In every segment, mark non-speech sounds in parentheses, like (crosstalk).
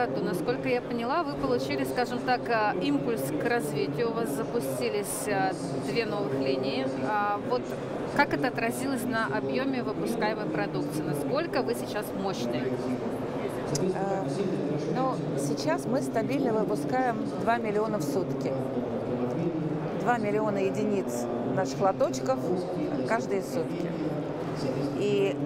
Году, насколько я поняла, вы получили, скажем так, а, импульс к развитию. У вас запустились а, две новых линии. А Вот как это отразилось на объеме выпускаемой продукции? Насколько вы сейчас мощные? Э, Ну, сейчас мы стабильно выпускаем 2 миллиона в сутки. 2 миллиона единиц наших лоточков каждые сутки. И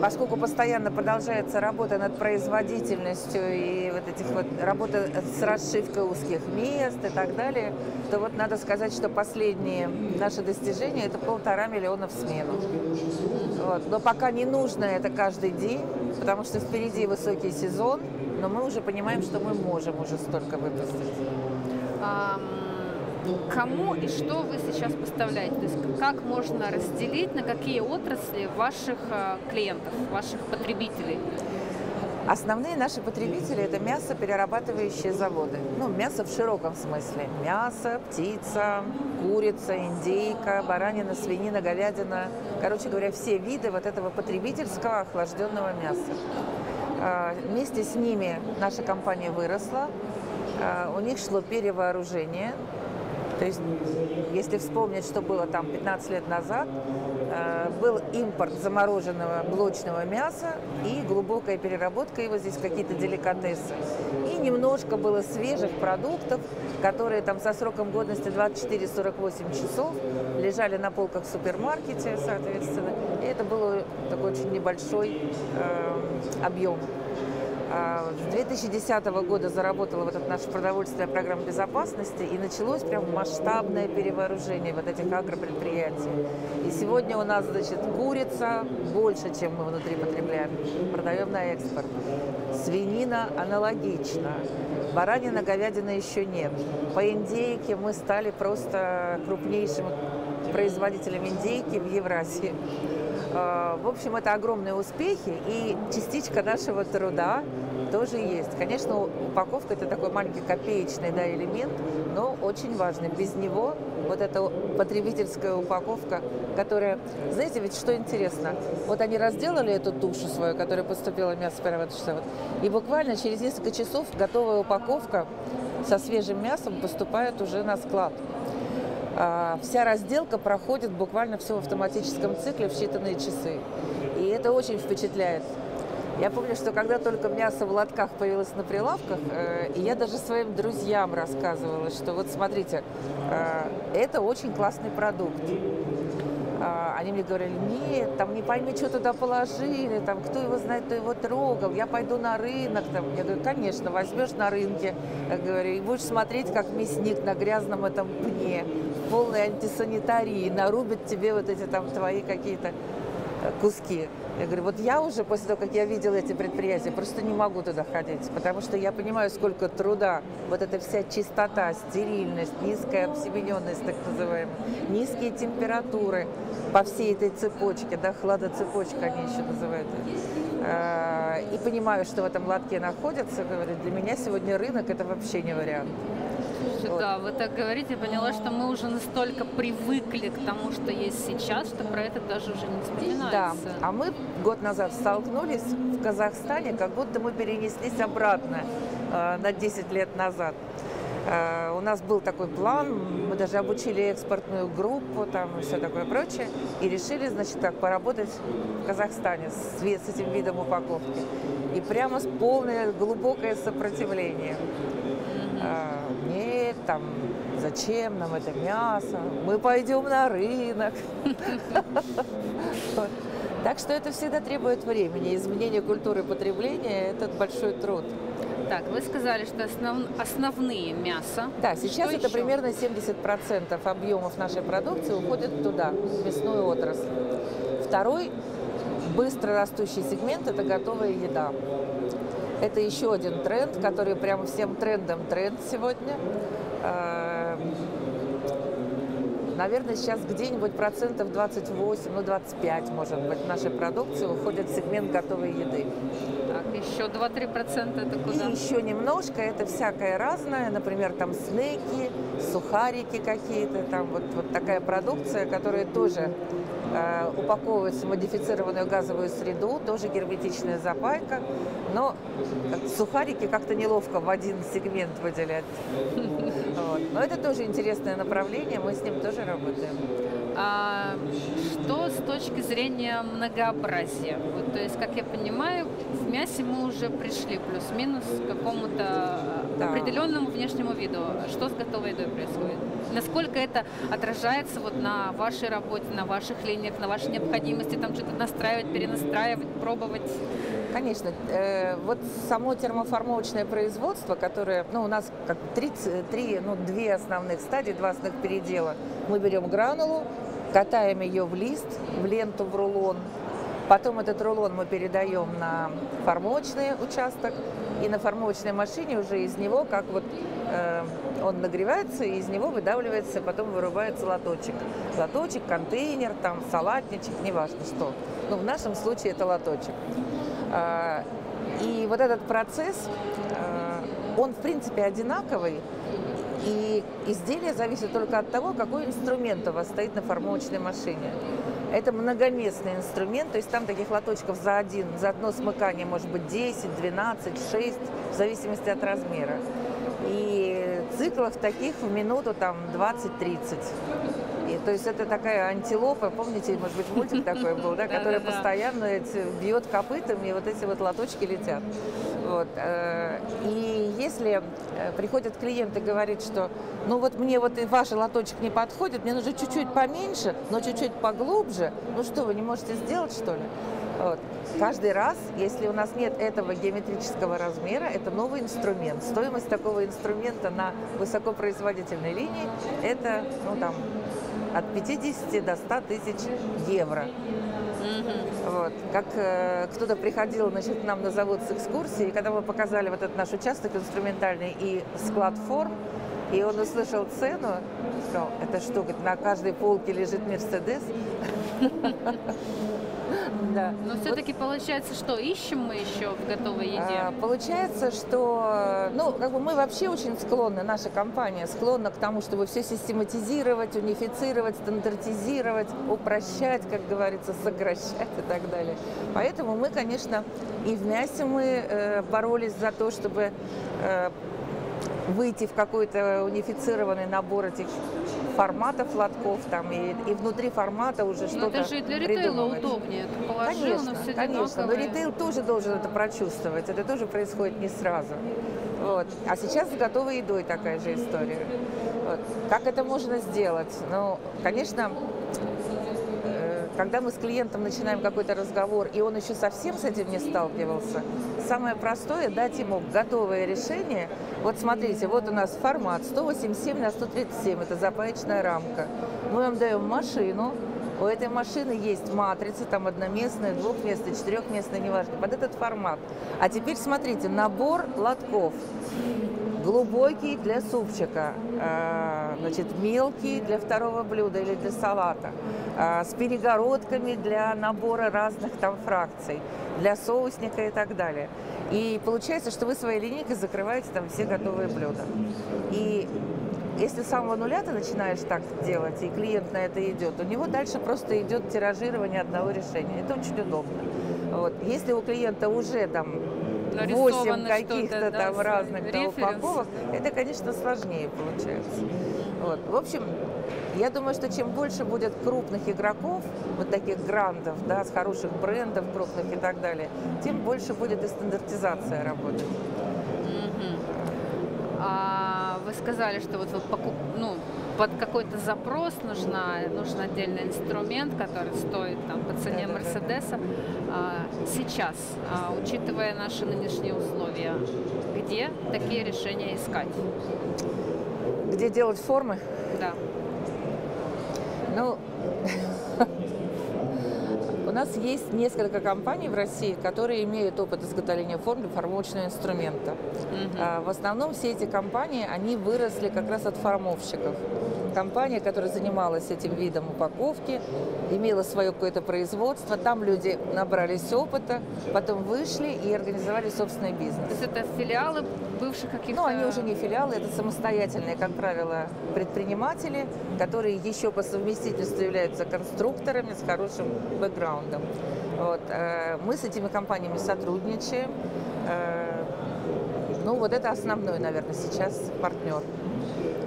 поскольку постоянно продолжается работа над производительностью и вот этих вот работа с расшивкой узких мест и так далее, то вот надо сказать, что последние наши достижения это полтора миллиона в смену. Вот. Но пока не нужно это каждый день, потому что впереди высокий сезон, но мы уже понимаем, что мы можем уже столько выпустить. Кому и что вы сейчас поставляете? То есть как можно разделить, на какие отрасли ваших а, клиентов, ваших потребителей? Основные наши потребители – это мясоперерабатывающие заводы. Ну, мясо в широком смысле. Мясо, птица, курица, индейка, баранина, свинина, говядина. Короче говоря, все виды вот этого потребительского охлажденного мяса. А, Вместе с ними наша компания выросла. А, У них шло перевооружение. То есть, если вспомнить, что было там 15 лет назад, э, был импорт замороженного блочного мяса и глубокая переработка его, здесь какие-то деликатесы. И немножко было свежих продуктов, которые там со сроком годности 24-48 часов лежали на полках в супермаркете, соответственно. И это был такой очень небольшой э, объем. А, С 2010 года заработала вот эта наша продовольственная программа безопасности и началось прям масштабное перевооружение вот этих агропредприятий. И сегодня у нас, значит, курица больше, чем мы внутри потребляем, продаем на экспорт. Свинина аналогично. Баранина, говядина еще нет. По индейке мы стали просто крупнейшим производителем индейки в Евразии. А, В общем, это огромные успехи и частичка нашего труда тоже есть. Конечно, упаковка это такой маленький копеечный да, элемент, но очень важный. Без него вот эта потребительская упаковка, которая, знаете, ведь что интересно, вот они разделали эту тушу свою, которая поступила в мясоперерабатывающий завод, и буквально через несколько часов готовая упаковка со свежим мясом поступает уже на склад. А, Вся разделка проходит буквально все в автоматическом цикле в считанные часы. И это очень впечатляет. Я помню, что когда только мясо в лотках появилось на прилавках, э, я даже своим друзьям рассказывала, что вот смотрите, э, это очень классный продукт. А, Они мне говорили, нет, там не пойми, что туда положили, там кто его знает, кто его трогал, я пойду на рынок. Там. Я говорю, конечно, возьмешь на рынке, я говорю, и будешь смотреть, как мясник на грязном этом пне, в полной антисанитарии, нарубит тебе вот эти там твои какие-то куски. Я говорю, вот я уже после того, как я видела эти предприятия, просто не могу туда ходить, потому что я понимаю, сколько труда, вот эта вся чистота, стерильность, низкая обсемененность, так называемая, низкие температуры по всей этой цепочке, да, хладоцепочка они еще называют. А, И понимаю, что в этом лотке находится, говорю, для меня сегодня рынок это вообще не вариант. Да, вы так говорите, поняла, что мы уже настолько привыкли к тому, что есть сейчас, что про это даже уже не Да, вспоминается. а мы год назад столкнулись в Казахстане, как будто мы перенеслись обратно э, на 10 лет назад. Э, у нас был такой план, мы даже обучили экспортную группу там и все такое прочее, и решили, значит, так поработать в Казахстане с, с этим видом упаковки. И прямо с полное глубокое сопротивление. А, Нет, там, зачем нам это мясо? Мы пойдем на рынок. Так что это всегда требует времени. Изменение культуры потребления – это большой труд. Так, вы сказали, что основ- основные мясо. Да, сейчас Что это еще? примерно 70% объемов нашей продукции уходит туда, в мясную отрасль. Второй быстро растущий сегмент – это готовая еда. Это еще один тренд, который прям всем трендом тренд сегодня. Э, Наверное, сейчас где-нибудь процентов 28, ну 25, может быть, нашей продукции уходит в сегмент готовой еды. Так. Еще 2-3% это куда? И еще немножко, это всякое разное, например, там снеки, сухарики какие-то, там вот, вот такая продукция, которая тоже э, упаковывается в модифицированную газовую среду, тоже герметичная запайка, но сухарики как-то неловко в один сегмент выделять. (laughs) Но это тоже интересное направление, мы с ним тоже работаем. А что с точки зрения многообразия? Вот, то есть, как я понимаю, в мясе мы уже пришли плюс-минус к какому-то да. определенному внешнему виду. Что с готовой едой происходит? Насколько это отражается вот на вашей работе, на ваших линиях, на вашей необходимости там что-то настраивать, перенастраивать, пробовать? Конечно. Э, вот само термоформовочное производство, которое, ну, у нас как три, три, ну, две основных стадии, два основных передела. Мы берем гранулу, катаем ее в лист, в ленту, в рулон. Потом этот рулон мы передаем на формовочный участок, и на формовочной машине уже из него, как вот э, он нагревается, из него выдавливается, потом вырубается лоточек. Лоточек, контейнер, там салатничек, неважно что. Но в нашем случае это лоточек. Э, и вот этот процесс, э, он в принципе одинаковый, и изделие зависит только от того, какой инструмент у вас стоит на формовочной машине. Это многоместный инструмент, то есть там таких лоточков за один, за одно смыкание может быть 10, 12, 6, в зависимости от размера. И циклов таких в минуту там 20-30. И, то есть это такая антилопа, помните, может быть, мультик такой был, да, которая постоянно бьет копытами, и вот эти вот лоточки летят. Вот. Э, и если э, приходит клиент и говорит, что ну вот мне вот и ваш лоточек не подходит, мне нужно чуть-чуть поменьше, но чуть-чуть поглубже, ну что, вы не можете сделать, что ли? Вот. Каждый раз, если у нас нет этого геометрического размера, это новый инструмент. Стоимость такого инструмента на высокопроизводительной линии – это ну, там, от 50 до 100 тысяч евро. Вот. Как э, кто-то приходил значит, к нам на завод с экскурсией, и когда мы показали вот этот наш участок инструментальный и склад форм, и он услышал цену, сказал, это что, на каждой полке лежит Мерседес? (laughs) Да. Но все-таки вот. получается, что ищем мы еще в готовой еде? А, получается, что ну, как бы мы вообще очень склонны, наша компания склонна к тому, чтобы все систематизировать, унифицировать, стандартизировать, упрощать, как говорится, сокращать и так далее. Поэтому мы, конечно, и в мясе мы э, боролись за то, чтобы э, выйти в какой-то унифицированный набор этих форматов лотков там и, и внутри формата уже что-то это же и для ритейла удобнее. Ты положил, конечно, все конечно. Но ритейл тоже должен это прочувствовать. Это тоже происходит не сразу. Вот. А сейчас с готовой едой такая же история. Вот. Как это можно сделать? Ну, конечно, когда мы с клиентом начинаем какой-то разговор, и он еще совсем с этим не сталкивался, самое простое – дать ему готовое решение. Вот смотрите, вот у нас формат 187 на 137, это запаечная рамка. Мы вам даем машину, у этой машины есть матрица, там одноместная, двухместная, четырехместная, неважно, под этот формат. А теперь смотрите, набор лотков глубокий для супчика, а, значит, мелкий для второго блюда или для салата, а, с перегородками для набора разных там фракций, для соусника и так далее. И получается, что вы своей линейкой закрываете там все готовые блюда. И если с самого нуля ты начинаешь так делать, и клиент на это идет, у него дальше просто идет тиражирование одного решения. Это очень удобно. Вот. Если у клиента уже там 8 каких-то да, там разных да, упаковок, это, конечно, сложнее получается. Вот. В общем, я думаю, что чем больше будет крупных игроков, вот таких грандов, да, с хороших брендов крупных и так далее, тем больше будет и стандартизация работать. Mm-hmm. А вы сказали, что вот вы покуп... ну, под какой-то запрос нужна, нужен отдельный инструмент, который стоит там, по цене Мерседеса. А, сейчас, а, учитывая наши нынешние условия, где такие решения искать? Где делать формы? Да. Ну, (laughs) нас есть несколько компаний в России, которые имеют опыт изготовления форм для формовочного инструмента. Угу. В основном все эти компании, они выросли как раз от формовщиков. Компания, которая занималась этим видом упаковки, имела свое какое-то производство. Там люди набрались опыта, потом вышли и организовали собственный бизнес. То есть это филиалы бывших каких-то... Ну, они уже не филиалы, это самостоятельные, как правило, предприниматели, которые еще по совместительству являются конструкторами с хорошим бэкграундом. Вот. Э, мы с этими компаниями сотрудничаем. Э, ну, вот это основной, наверное, сейчас партнер.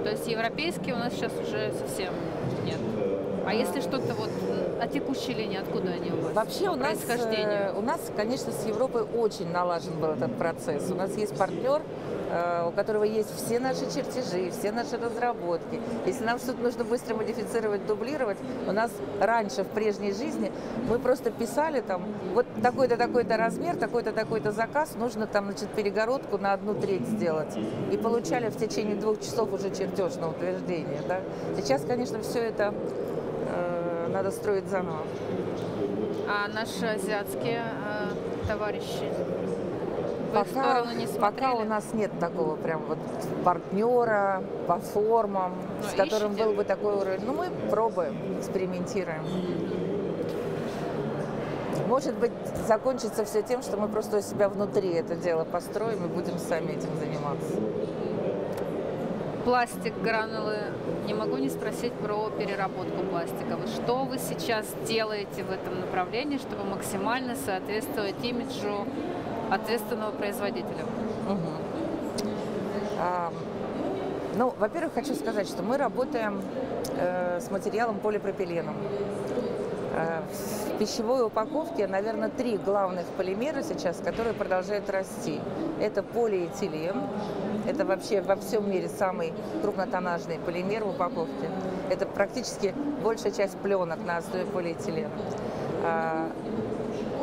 То есть европейские у нас сейчас уже совсем нет. А если что-то вот а текущие линии, откуда они у вас? Вообще у нас, э, у нас, конечно, с Европой очень налажен был этот процесс. У нас есть партнер, у которого есть все наши чертежи, все наши разработки. Если нам что-то нужно быстро модифицировать, дублировать, у нас раньше, в прежней жизни, мы просто писали там, вот такой-то, такой-то размер, такой-то, такой-то заказ, нужно там, значит, перегородку на одну треть сделать. И получали в течение двух часов уже чертеж на утверждение. Да? Сейчас, конечно, все это э, надо строить заново. А наши азиатские э, товарищи? Пока, пока у нас нет такого прям вот партнера по формам, ну, с которым ищите. был бы такой уровень. Ну, мы пробуем, экспериментируем. Может быть, закончится все тем, что мы просто у себя внутри это дело построим и будем сами этим заниматься. Пластик, гранулы. Не могу не спросить про переработку пластика. Вот что вы сейчас делаете в этом направлении, чтобы максимально соответствовать имиджу ответственного производителя? Угу. А, ну, во-первых, хочу сказать, что мы работаем э, с материалом полипропиленом. Э, в пищевой упаковке, наверное, три главных полимера сейчас, которые продолжают расти. Это полиэтилен, это вообще во всем мире самый крупнотоннажный полимер в упаковке. Это практически большая часть пленок на основе полиэтилена.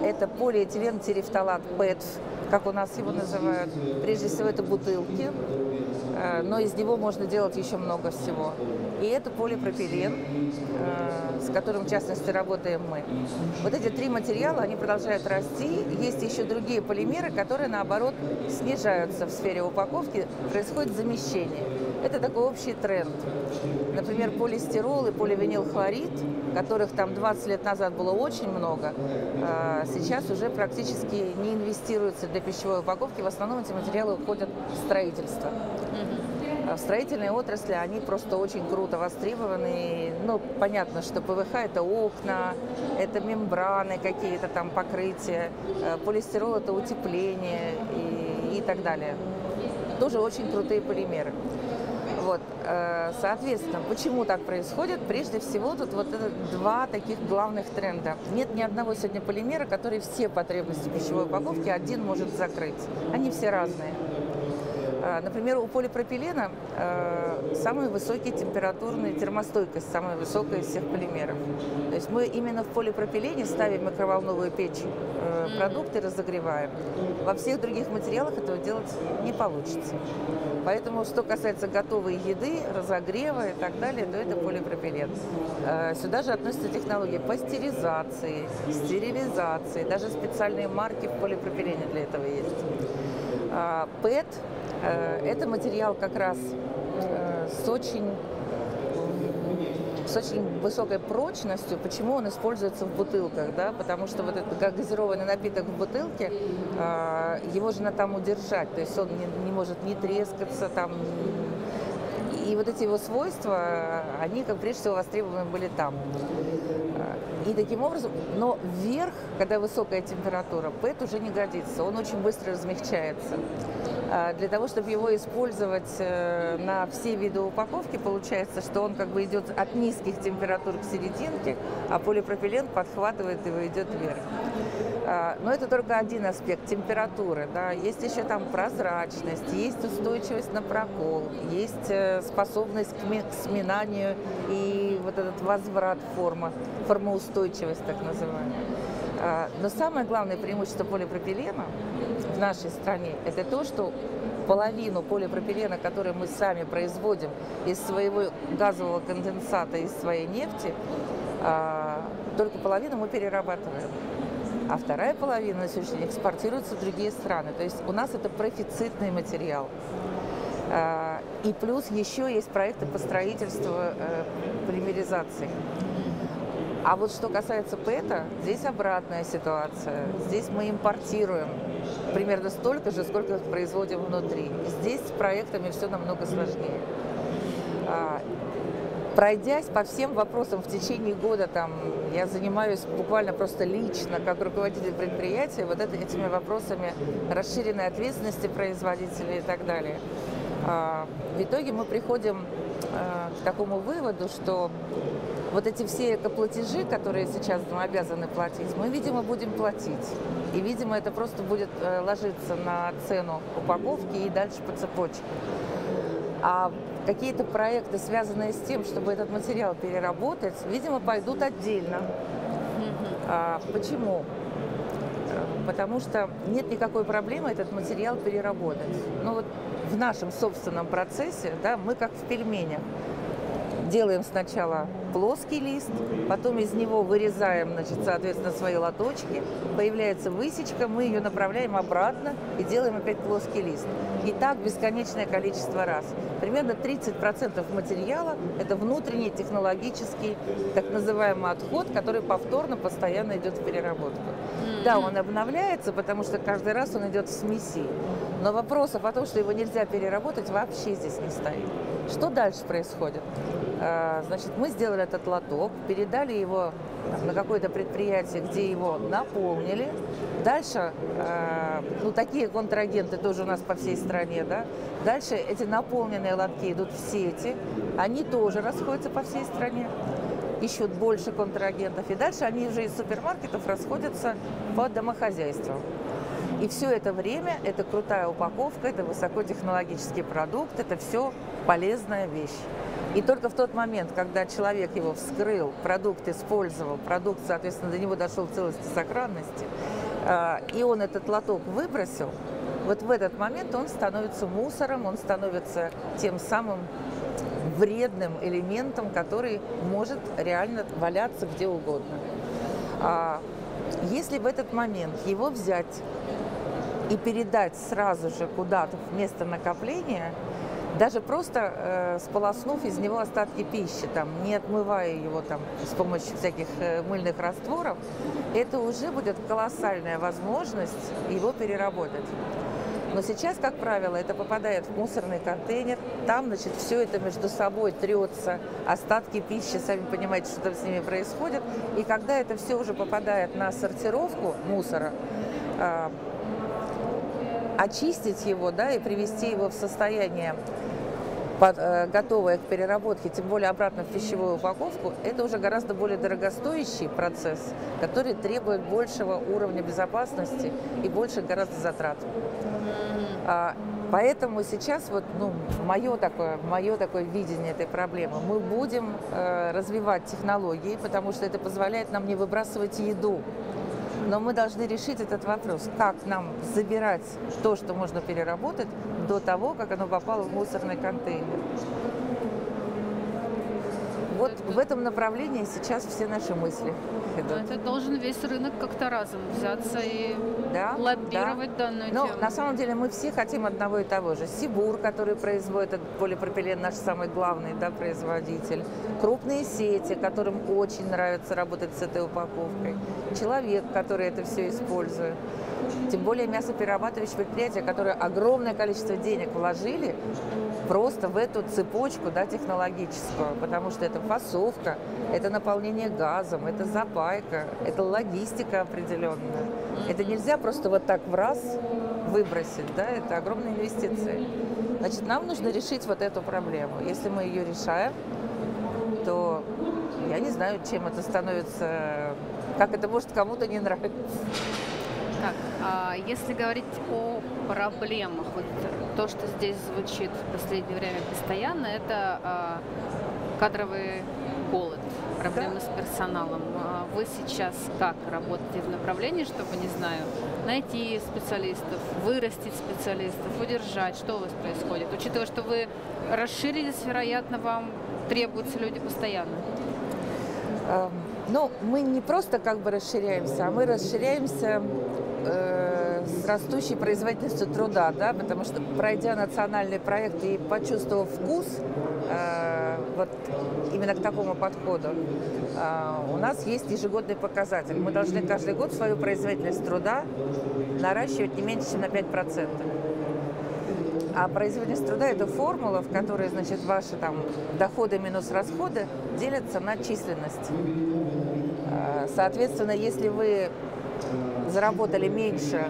Это полиэтилен терефталат ПЭТ, как у нас его называют. Прежде всего это бутылки, э, но из него можно делать еще много всего. И это полипропилен, э, с которым в частности работаем мы. Вот эти три материала, они продолжают расти. Есть еще другие полимеры, которые наоборот снижаются в сфере упаковки, происходит замещение. Это такой общий тренд. Например, полистирол и поливинилхлорид, которых там 20 лет назад было очень много, а, сейчас уже практически не инвестируются для пищевой упаковки. В основном эти материалы уходят в строительство. А в строительной отрасли они просто очень круто востребованы. Ну, понятно, что ПВХ – это окна, это мембраны какие-то там, покрытия, а полистирол – это утепление и, и так далее. Тоже очень крутые полимеры. Вот, э, соответственно, почему так происходит? Прежде всего, тут вот это два таких главных тренда. Нет ни одного сегодня полимера, который все потребности пищевой упаковки один может закрыть. Они все разные. Э, например, у полипропилена э, самая высокая температурная термостойкость, самая высокая из всех полимеров. То есть мы именно в полипропилене ставим микроволновую печь э, продукты, разогреваем. Во всех других материалах этого делать не получится. Поэтому, что касается готовой еды, разогрева и так далее, то это полипропилен. Сюда же относятся технологии пастеризации, стерилизации, даже специальные марки в полипропилене для этого есть. ПЭТ это материал как раз э, с очень с очень высокой прочностью. Почему он используется в бутылках? Да? Потому что вот этот газированный напиток в бутылке, э, его же надо там удержать. То есть он не, не может не трескаться, там, и вот эти его свойства, они, как прежде всего, востребованы были там. И таким образом, но вверх, когда высокая температура, ПЭТ уже не годится, он очень быстро размягчается. А, для того, чтобы его использовать э, на все виды упаковки, получается, что он как бы идет от низких температур к серединке, а полипропилен подхватывает его идет вверх. А, но это только один аспект температуры. Да. Есть еще там прозрачность, есть устойчивость на прокол, есть э, способность к сминанию и вот этот возврат формы, формоустойчивость так называемая. А, но самое главное преимущество полипропилена в нашей стране – это то, что половину полипропилена, который мы сами производим из своего газового конденсата, из своей нефти, а, только половину мы перерабатываем. А вторая половина на сегодняшний день экспортируется в другие страны. То есть у нас это профицитный материал. А, И плюс еще есть проекты по строительству э, полимеризации. А вот что касается ПЭТа, здесь обратная ситуация. Здесь мы импортируем примерно столько же, сколько производим внутри. Здесь с проектами все намного сложнее. А, пройдясь по всем вопросам в течение года, там, я занимаюсь буквально просто лично, как руководитель предприятия, вот это, этими вопросами расширенной ответственности производителей и так далее. А, в итоге мы приходим а, к такому выводу, что вот эти все экоплатежи, которые сейчас мы обязаны платить, мы, видимо, будем платить. И, видимо, это просто будет э, ложиться на цену упаковки и дальше по цепочке. А какие-то проекты, связанные с тем, чтобы этот материал переработать, видимо, пойдут отдельно. А, почему? Потому что нет никакой проблемы этот материал переработать. Ну вот в нашем собственном процессе, да, мы как в пельменях делаем сначала плоский лист, потом из него вырезаем, значит, соответственно, свои лоточки, появляется высечка, мы ее направляем обратно и делаем опять плоский лист. И так бесконечное количество раз. Примерно 30% материала – это внутренний технологический так называемый отход, который повторно постоянно идет в переработку. Да, он обновляется, потому что каждый раз он идет в смеси. Но вопросов о том, что его нельзя переработать, вообще здесь не стоит. Что дальше происходит? А, значит, мы сделали этот лоток, передали его на какое-то предприятие, где его наполнили. Дальше, а, ну, такие контрагенты тоже у нас по всей стране, да. Дальше эти наполненные лотки идут в сети, они тоже расходятся по всей стране ищут больше контрагентов. И дальше они уже из супермаркетов расходятся по домохозяйствам. И все это время это крутая упаковка, это высокотехнологический продукт, это все полезная вещь. И только в тот момент, когда человек его вскрыл, продукт использовал, продукт, соответственно, до него дошел в целости сохранности, а, и он этот лоток выбросил, вот в этот момент он становится мусором, он становится тем самым вредным элементом, который может реально валяться где угодно. А если в этот момент его взять и передать сразу же куда-то в место накопления, даже просто э, сполоснув из него остатки пищи, там, не отмывая его там, с помощью всяких э, мыльных растворов, это уже будет колоссальная возможность его переработать. Но сейчас, как правило, это попадает в мусорный контейнер, там, значит, все это между собой трется, остатки пищи, сами понимаете, что там с ними происходит. И когда это все уже попадает на сортировку мусора, э, очистить его, да, и привести его в состояние под, э, готовое к переработке, тем более обратно в пищевую упаковку, это уже гораздо более дорогостоящий процесс, который требует большего уровня безопасности и больше гораздо затрат. А, поэтому сейчас вот, ну, мое такое, мое такое видение этой проблемы. Мы будем э, развивать технологии, потому что это позволяет нам не выбрасывать еду. Но мы должны решить этот вопрос, как нам забирать то, что можно переработать, до того, как оно попало в мусорный контейнер. В этом направлении сейчас все наши мысли идут. Это должен весь рынок как-то разом взяться и да, лоббировать да. данную Но тему. на самом деле мы все хотим одного и того же. Сибур, который производит полипропилен, наш самый главный да, производитель. Крупные сети, которым очень нравится работать с этой упаковкой. Человек, который это все использует. Тем более мясоперерабатывающие предприятия, которые огромное количество денег вложили просто в эту цепочку да, технологическую, потому что это фасовка, это наполнение газом, это запайка, это логистика определенная. Это нельзя просто вот так в раз выбросить, да, это огромные инвестиции. Значит, нам нужно решить вот эту проблему. Если мы ее решаем, то я не знаю, чем это становится, как это может кому-то не нравиться. Так, а если говорить о проблемах, вот то, что здесь звучит в последнее время постоянно, это а, кадровый голод, проблемы да. с персоналом. А вы сейчас как работаете в направлении, чтобы, не знаю, найти специалистов, вырастить специалистов, удержать? Что у вас происходит? Учитывая, что вы расширились, вероятно, вам требуются люди постоянно. Ну, мы не просто как бы расширяемся, а мы расширяемся э, с растущей производительностью труда, да, потому что пройдя национальный проект и почувствовав вкус э, вот именно к такому подходу, э, у нас есть ежегодный показатель. Мы должны каждый год свою производительность труда наращивать не меньше, чем на 5%. А производительность труда – это формула, в которой, значит, ваши там доходы минус расходы делятся на численность. Э, соответственно, если вы заработали меньше,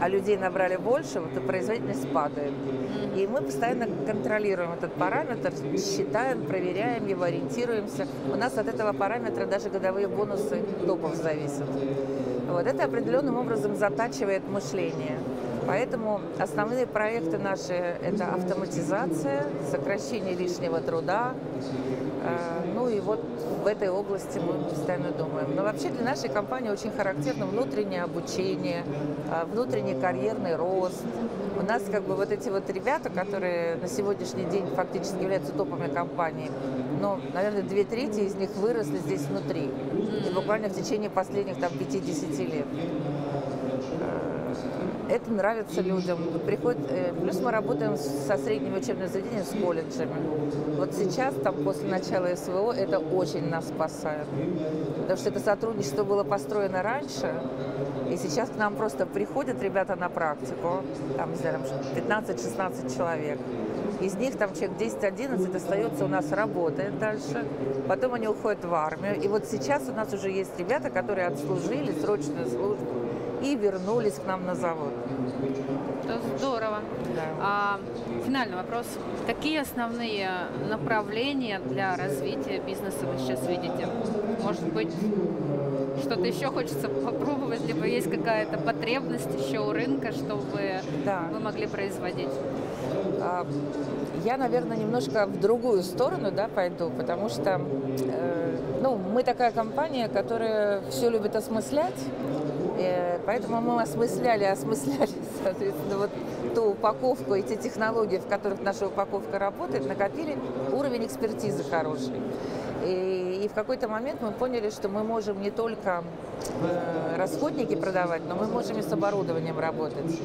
а людей набрали больше, то производительность падает. И мы постоянно контролируем этот параметр, считаем, проверяем его, ориентируемся. У нас от этого параметра даже годовые бонусы топов зависят. Вот это определенным образом затачивает мышление. Поэтому основные проекты наши – это автоматизация, сокращение лишнего труда. Э, ну и вот в этой области мы постоянно думаем. Но вообще для нашей компании очень характерно внутреннее обучение, э, внутренний карьерный рост. У нас как бы вот эти вот ребята, которые на сегодняшний день фактически являются топами компании, но, наверное, две трети из них выросли здесь внутри. И буквально в течение последних там 50 лет это нравится людям. Приходит, э, плюс мы работаем со средними учебными заведениями, с колледжами. Вот сейчас, там, после начала СВО, это очень нас спасает. Потому что это сотрудничество было построено раньше, и сейчас к нам просто приходят ребята на практику, там, не знаю, 15-16 человек. Из них там человек 10-11 остается у нас, работает дальше. Потом они уходят в армию. И вот сейчас у нас уже есть ребята, которые отслужили срочную службу и вернулись к нам на завод. Это здорово. Да. А, финальный вопрос. Какие основные направления для развития бизнеса вы сейчас видите? Может быть, что-то еще хочется попробовать, либо есть какая-то потребность еще у рынка, чтобы да. вы могли производить? А, я, наверное, немножко в другую сторону да, пойду, потому что э, ну, мы такая компания, которая все любит осмыслять, Э, поэтому мы осмысляли, осмысляли, (laughs) соответственно, вот ту упаковку, эти технологии, в которых наша упаковка работает, накопили уровень экспертизы хороший. И, и в какой-то момент мы поняли, что мы можем не только э, расходники продавать, но мы можем и с оборудованием работать.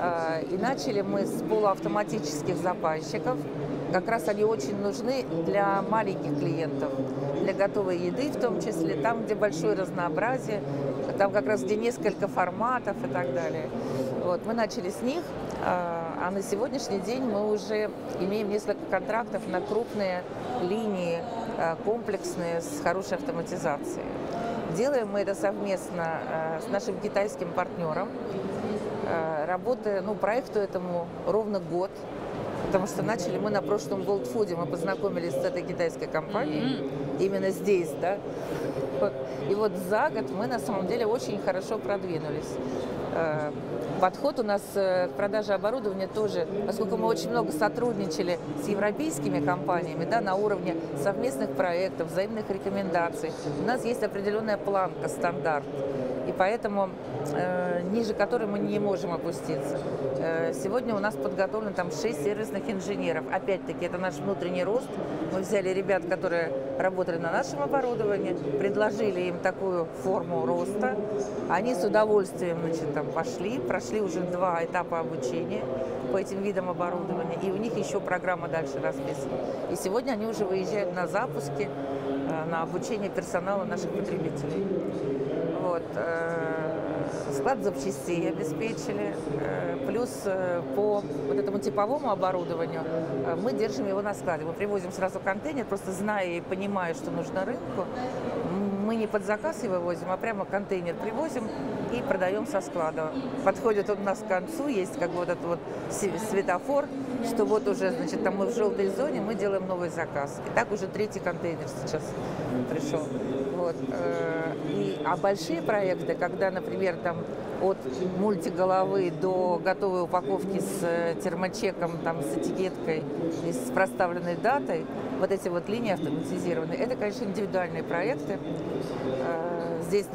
Э, и начали мы с полуавтоматических запайщиков. Как раз они очень нужны для маленьких клиентов, для готовой еды в том числе, там, где большое разнообразие, там как раз где несколько форматов и так далее. Вот, мы начали с них, а, а на сегодняшний день мы уже имеем несколько контрактов на крупные линии, а, комплексные, с хорошей автоматизацией. Делаем мы это совместно а, с нашим китайским партнером. Работая, ну, проекту этому ровно год, потому что начали мы на прошлом Food, мы познакомились с этой китайской компанией, mm-hmm. именно здесь, да. И вот за год мы на самом деле очень хорошо продвинулись. Э, подход у нас э, к продаже оборудования тоже, поскольку мы очень много сотрудничали с европейскими компаниями да, на уровне совместных проектов, взаимных рекомендаций, у нас есть определенная планка, стандарт и поэтому э, ниже которой мы не можем опуститься. Э, сегодня у нас подготовлено там 6 сервисных инженеров. Опять-таки, это наш внутренний рост. Мы взяли ребят, которые работали на нашем оборудовании, предложили им такую форму роста. Они с удовольствием значит, там, пошли, прошли уже два этапа обучения по этим видам оборудования, и у них еще программа дальше расписана. И сегодня они уже выезжают на запуски, э, на обучение персонала наших потребителей. Вот. Э, склад запчастей обеспечили. Э, плюс э, по вот этому типовому оборудованию мы держим его на складе. Мы привозим сразу контейнер, просто зная и понимая, что нужно рынку. Мы не под заказ его возим, а прямо контейнер привозим и продаем со склада. Подходит он у нас к концу, есть как бы вот этот вот светофор, что вот уже, значит, там мы в желтой зоне, мы делаем новый заказ. И так уже третий контейнер сейчас пришел. Вот. И, а большие проекты, когда, например, там от мультиголовы до готовой упаковки с э, термочеком, там, с этикеткой и с проставленной датой, вот эти вот линии автоматизированные, это, конечно, индивидуальные проекты. Э, здесь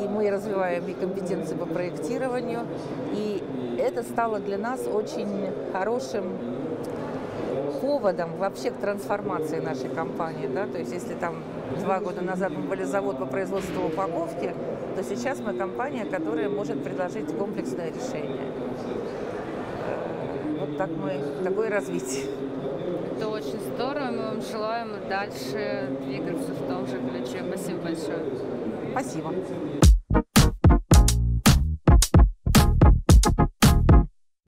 и мы развиваем и компетенции по проектированию, и это стало для нас очень хорошим поводом вообще к трансформации нашей компании. Да? То есть если там два года назад мы были завод по производству упаковки, то сейчас мы компания, которая может предложить комплексное решение. Вот так мы, такое развитие. Это очень здорово. Мы вам желаем дальше двигаться в том же ключе. Спасибо большое. Спасибо.